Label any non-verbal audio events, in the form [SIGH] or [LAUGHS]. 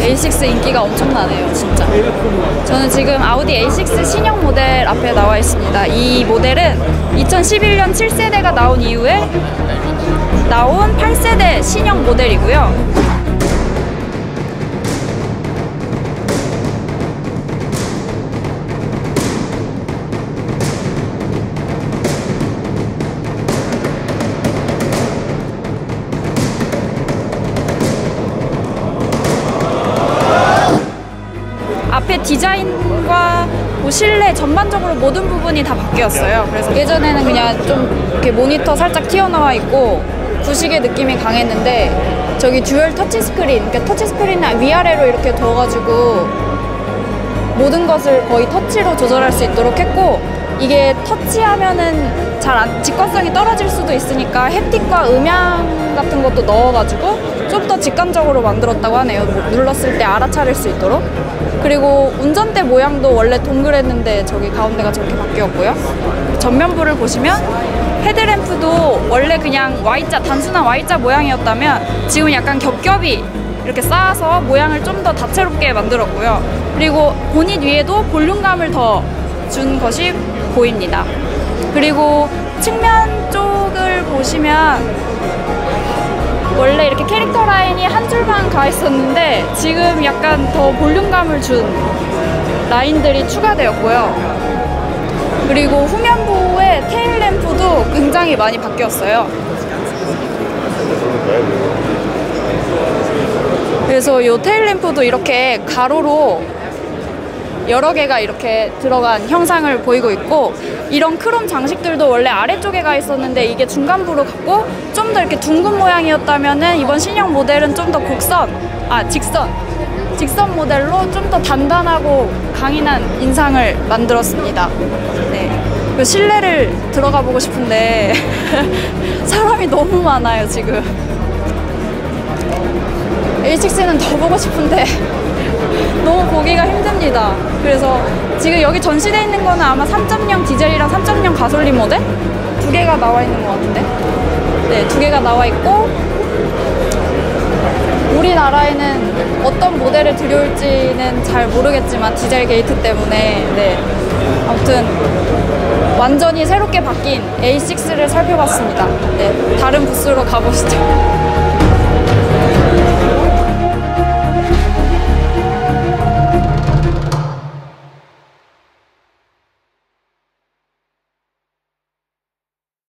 A6 인기가 엄청나네요, 진짜. 저는 지금 아우디 A6 신형 모델 앞에 나와 있습니다. 이 모델은 2011년 7세대가 나온 이후에 나온 8세대 신형 모델이고요. 디자인과 뭐 실내 전반적으로 모든 부분이 다 바뀌었어요. 그래서 예전에는 그냥 좀 이렇게 모니터 살짝 튀어나와 있고 구식의 느낌이 강했는데 저기 dual 터치 스크린, 그러니까 터치 스크린을 위아래로 이렇게 둬가지고 모든 것을 거의 터치로 조절할 수 있도록 했고 이게 터치하면은 잘 안, 직관성이 떨어질 수도 있으니까 haptic과 음향 것도 넣어가지고 좀 더 직관적으로 만들었다고 하네요. 뭐 눌렀을 때 알아차릴 수 있도록. 그리고 운전대 모양도 원래 동그랬는데 저기 가운데가 저렇게 바뀌었고요. 전면부를 보시면 헤드램프도 원래 그냥 Y자, 단순한 Y자 모양이었다면 지금 약간 겹겹이 이렇게 쌓아서 모양을 좀 더 다채롭게 만들었고요. 그리고 본닛 위에도 볼륨감을 더 준 것이 보입니다. 그리고 측면 쪽을 보시면 원래 이렇게 캐릭터 라인이 한 줄만 가 있었는데 지금 약간 더 볼륨감을 준 라인들이 추가되었고요. 그리고 후면부의 테일 램프도 굉장히 많이 바뀌었어요. 그래서 이 테일 램프도 이렇게 가로로 여러 개가 이렇게 들어간 형상을 보이고 있고 이런 크롬 장식들도 원래 아래쪽에 가 있었는데 이게 중간부로 갔고 좀 더 이렇게 둥근 모양이었다면은 이번 신형 모델은 좀 더 곡선, 아 직선, 직선 모델로 좀 더 단단하고 강인한 인상을 만들었습니다. 네. 그 실내를 들어가 보고 싶은데 [LAUGHS] 사람이 너무 많아요 지금. A6는 더 보고 싶은데 [LAUGHS] 너무 보기가 힘듭니다. 그래서 지금 여기 전시되어 있는 거는 아마 3.0 디젤이랑 3.0 가솔린 모델 두 개가 나와 있는 것 같은데. 네, 두 개가 나와 있고 우리나라에는 어떤 모델을 들여올지는 잘 모르겠지만 디젤 게이트 때문에 네. 아무튼 완전히 새롭게 바뀐 A6를 살펴봤습니다. 네, 다른 부스로 가보시죠.